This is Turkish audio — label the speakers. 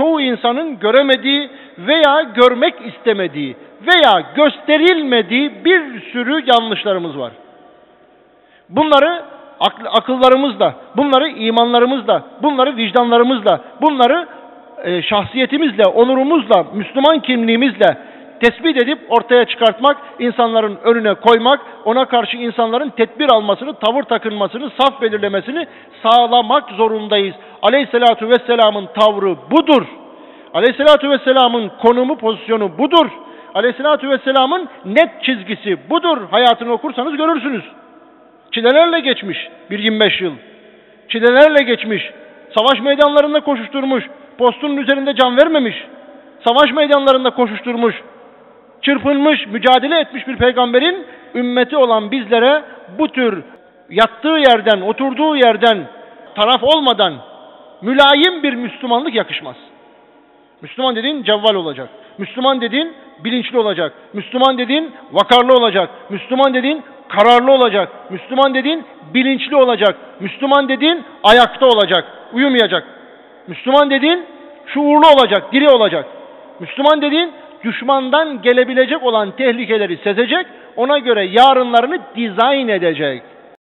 Speaker 1: çoğu insanın göremediği veya görmek istemediği veya gösterilmediği bir sürü yanlışlarımız var. Bunları akıllarımızla, bunları imanlarımızla, bunları vicdanlarımızla, bunları e, şahsiyetimizle, onurumuzla, Müslüman kimliğimizle tespit edip ortaya çıkartmak, insanların önüne koymak, ona karşı insanların tedbir almasını, tavır takınmasını, saf belirlemesini sağlamak zorundayız. Aleyhisselatu vesselamın tavrı budur. Aleyhisselatu vesselamın konumu, pozisyonu budur. Aleyhisselatu vesselamın net çizgisi budur. Hayatını okursanız görürsünüz. Çilelerle geçmiş bir 25 yıl. Çilelerle geçmiş. Savaş meydanlarında koşuşturmuş. Postunun üzerinde can vermemiş. Savaş meydanlarında koşuşturmuş. Çırpınmış, mücadele etmiş bir peygamberin ümmeti olan bizlere bu tür yattığı yerden, oturduğu yerden taraf olmadan mülayim bir Müslümanlık yakışmaz. Müslüman dediğin cevval olacak. Müslüman dediğin bilinçli olacak. Müslüman dediğin vakarlı olacak. Müslüman dediğin kararlı olacak. Müslüman dediğin bilinçli olacak. Müslüman dediğin ayakta olacak, uyumayacak. Müslüman dediğin şuurlu olacak, diri olacak. Müslüman dediğin düşmandan gelebilecek olan tehlikeleri sezecek, ona göre yarınlarını dizayn edecek.